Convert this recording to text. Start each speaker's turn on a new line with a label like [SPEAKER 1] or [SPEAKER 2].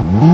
[SPEAKER 1] Mm-hmm.